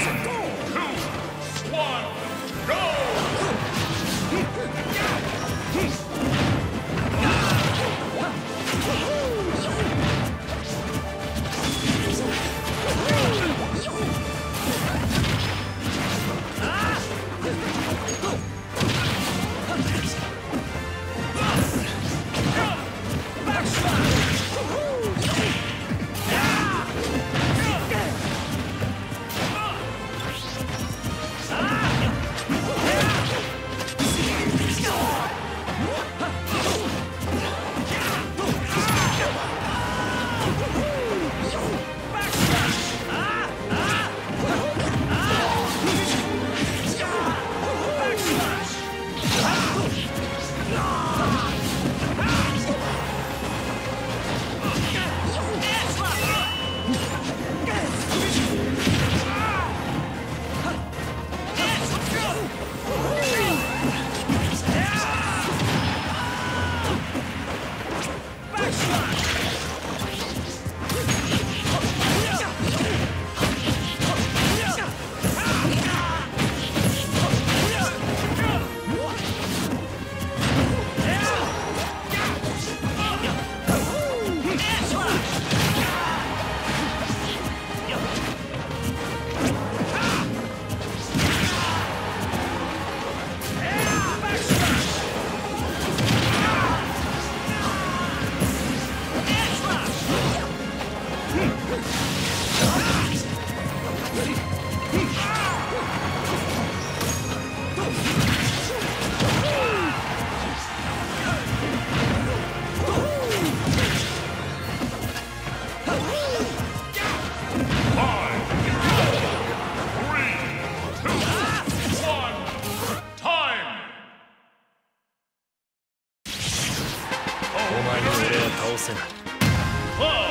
Three, two, one. お前の俺は倒せない。